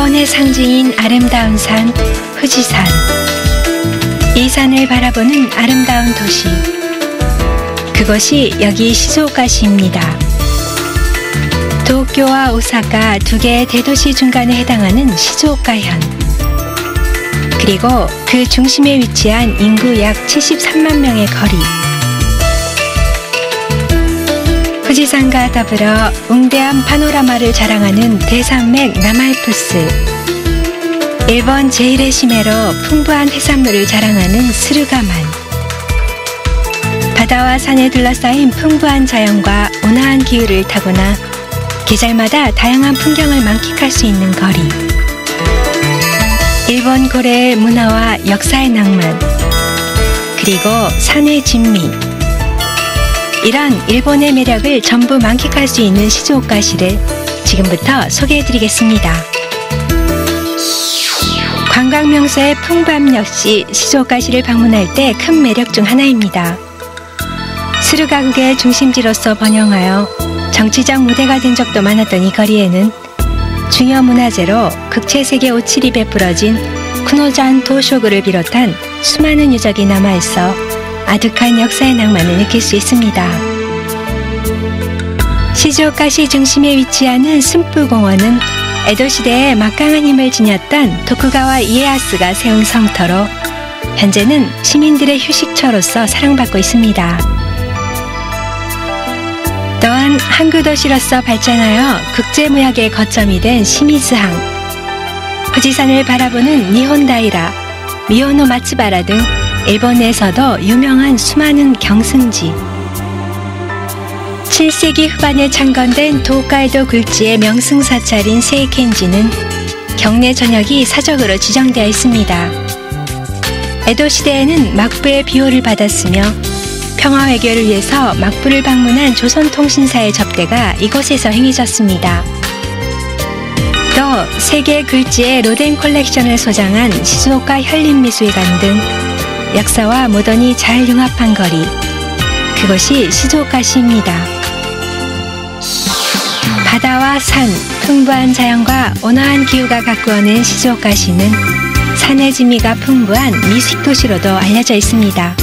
일본의 상징인 아름다운 산, 후지산. 이 산을 바라보는 아름다운 도시. 그것이 여기 시즈오카시입니다. 도쿄와 오사카 두 개의 대도시 중간에 해당하는 시즈오카현. 그리고 그 중심에 위치한 인구 약 73만 명의 거리. 후지산과 더불어 웅대한 파노라마를 자랑하는 대산맥 남알프스. 일본 제1의 심해로 풍부한 해산물을 자랑하는 스르가만. 바다와 산에 둘러싸인 풍부한 자연과 온화한 기후를 타거나 계절마다 다양한 풍경을 만끽할 수 있는 거리. 일본 고래의 문화와 역사의 낭만. 그리고 산의 진미. 이런 일본의 매력을 전부 만끽할 수 있는 시즈오카시를 지금부터 소개해드리겠습니다. 관광 명소의 풍부함 역시 시즈오카시를 방문할 때 큰 매력 중 하나입니다. 스르가국의 중심지로서 번영하여 정치적 무대가 된 적도 많았던 이 거리에는 중요 문화재로 국제세계 오칠이 베풀어진 쿠노잔 도쇼구를 비롯한 수많은 유적이 남아있어 아득한 역사의 낭만을 느낄 수 있습니다. 시즈오카시 중심에 위치하는 순푸공원은 에도 시대에 막강한 힘을 지녔던 도쿠가와 이에야스가 세운 성터로 현재는 시민들의 휴식처로서 사랑받고 있습니다. 또한 항구 도시로서 발전하여 국제무역의 거점이 된 시미즈항, 후지산을 바라보는 니혼다이라, 미오노 마츠바라 등 일본에서도 유명한 수많은 경승지 7세기 후반에 창건된 도카이도 굴지의 명승 사찰인 세이켄지는 경내 전역이 사적으로 지정되어 있습니다. 에도 시대에는 막부의 비호를 받았으며 평화 외교를 위해서 막부를 방문한 조선통신사의 접대가 이곳에서 행해졌습니다. 또 세계 글지의 로덴 콜렉션을 소장한 시즈오카 현림미술관 등 역사와 모던이 잘 융합한 거리. 그것이 시조카시입니다. 바다와 산, 풍부한 자연과 온화한 기후가 가꾸어낸 시조카시는 산의 지미가 풍부한 미식도시로도 알려져 있습니다.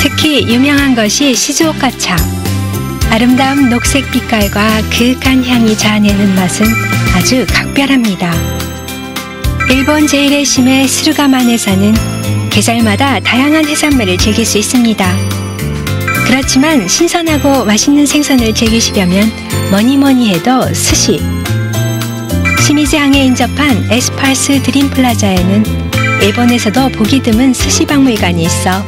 특히 유명한 것이 시즈오카차. 아름다운 녹색 빛깔과 그윽한 향이 자아내는 맛은 아주 각별합니다. 일본 제1의 심해 스루가만에 사는 계절마다 다양한 해산물을 즐길 수 있습니다. 그렇지만 신선하고 맛있는 생선을 즐기시려면 뭐니 뭐니 해도 스시. 시미즈항에 인접한 에스팔스 드림 플라자에는 일본에서도 보기 드문 스시 박물관이 있어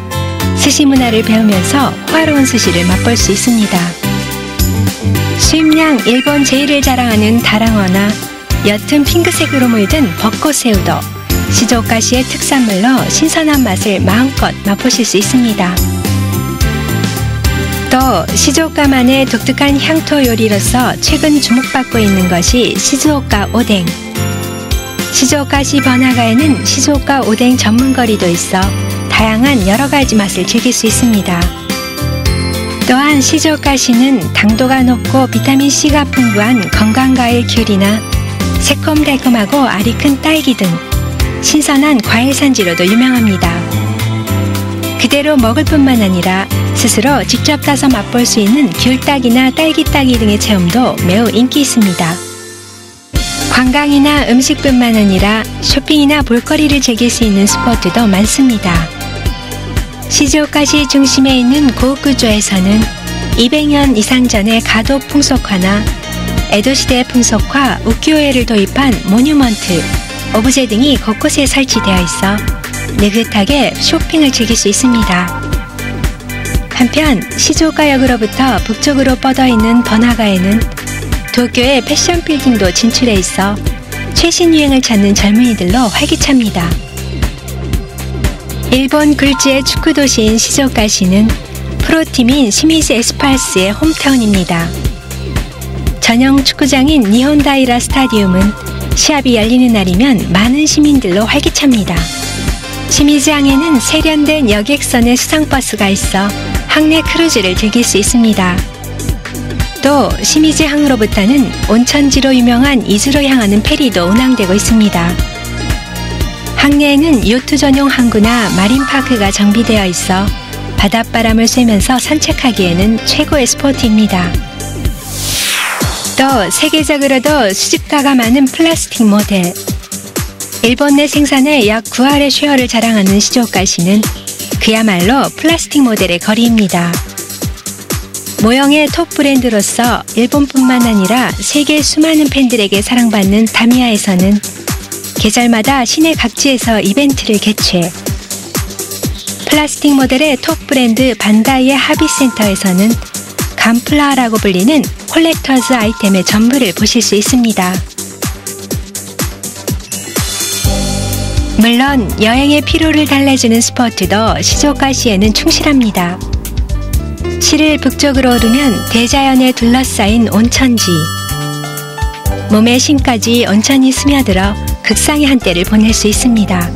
스시 문화를 배우면서 호화로운 스시를 맛볼 수 있습니다. 수입량 일본 제1을 자랑하는 다랑어나 옅은 핑크색으로 물든 벚꽃새우도 시조가시의 특산물로 신선한 맛을 마음껏 맛보실 수 있습니다. 또 시즈오카만의 독특한 향토 요리로서 최근 주목받고 있는 것이 시즈오카 오뎅. 시즈오카시 번화가에는 시즈오카 오뎅 전문거리도 있어 다양한 여러 가지 맛을 즐길 수 있습니다. 또한 시즈오카시는 당도가 높고 비타민C가 풍부한 건강과일 귤이나 새콤달콤하고 알이 큰 딸기 등 신선한 과일 산지로도 유명합니다. 그대로 먹을 뿐만 아니라 스스로 직접 따서 맛볼 수 있는 귤딱이나 딸기딱이 등의 체험도 매우 인기 있습니다. 관광이나 음식뿐만 아니라 쇼핑이나 볼거리를 즐길 수 있는 스포트도 많습니다. 시즈오카시 중심에 있는 고구조에서는 200년 이상 전의 가도 풍속화나 에도시대의 풍속화 우키오에를 도입한 모뉴먼트, 오브제 등이 곳곳에 설치되어 있어 느긋하게 쇼핑을 즐길 수 있습니다. 한편 시조가역으로부터 북쪽으로 뻗어 있는 번화가에는 도쿄의 패션 빌딩도 진출해 있어 최신 유행을 찾는 젊은이들로 활기찹니다. 일본 굴지의 축구 도시인 시즈오카시는 프로팀인 시미즈 에스펄스의 hometown입니다. 전용 축구장인 니혼다이라 스타디움은 시합이 열리는 날이면 많은 시민들로 활기찹니다. 시미즈항에는 세련된 여객선의 수상버스가 있어 항내 크루즈를 즐길 수 있습니다. 또 시미즈 항으로부터는 온천지로 유명한 이즈로 향하는 페리도 운항되고 있습니다. 항내에는 요트 전용 항구나 marine park가 정비되어 있어 바닷바람을 쐬면서 산책하기에는 최고의 spot입니다. 또 세계적으로도 수집가가 많은 플라스틱 모델. 일본 내 생산의 약 9할의 share를 자랑하는 시즈오카시는 그야말로 플라스틱 모델의 거리입니다. 모형의 톱 브랜드로서 일본뿐만 아니라 세계 수많은 팬들에게 사랑받는 타미야에서는 계절마다 시내 각지에서 이벤트를 개최. 플라스틱 모델의 톱 브랜드 반다이의 하비센터에서는 감플라라고 불리는 콜렉터즈 아이템의 전부를 보실 수 있습니다. 물론 여행의 피로를 달래주는 스포츠도 시조가시에는 충실합니다. 시를 북쪽으로 오르면 대자연에 둘러싸인 온천지. 몸의 심까지 온천이 스며들어 극상의 한때를 보낼 수 있습니다.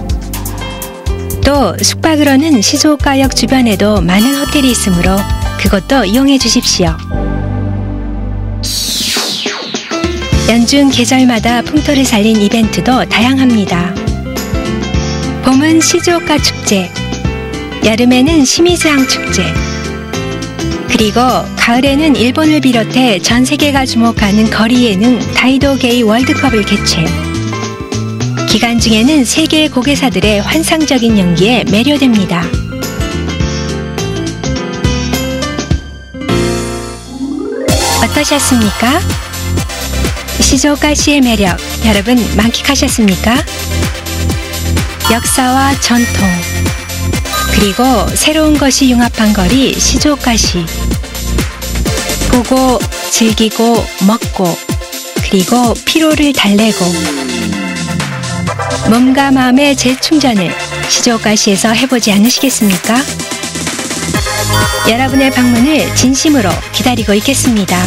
또 숙박으로는 시조가역 주변에도 많은 호텔이 있으므로 그것도 이용해 주십시오. 연중 계절마다 풍토를 살린 이벤트도 다양합니다. 봄은 시즈오카 축제, 여름에는 시미즈항 축제, 그리고 가을에는 일본을 비롯해 전 세계가 주목하는 거리 예능 다이도 게이 월드컵을 개최. 기간 중에는 세계의 고개사들의 환상적인 연기에 매료됩니다. 어떠셨습니까? 시조가시의 매력 여러분 만끽하셨습니까? 역사와 전통 그리고 새로운 것이 융합한 거리 시조가시 보고 즐기고 먹고 그리고 피로를 달래고 몸과 마음의 재충전을 시조가시에서 해보지 않으시겠습니까? 여러분의 방문을 진심으로 기다리고 있겠습니다.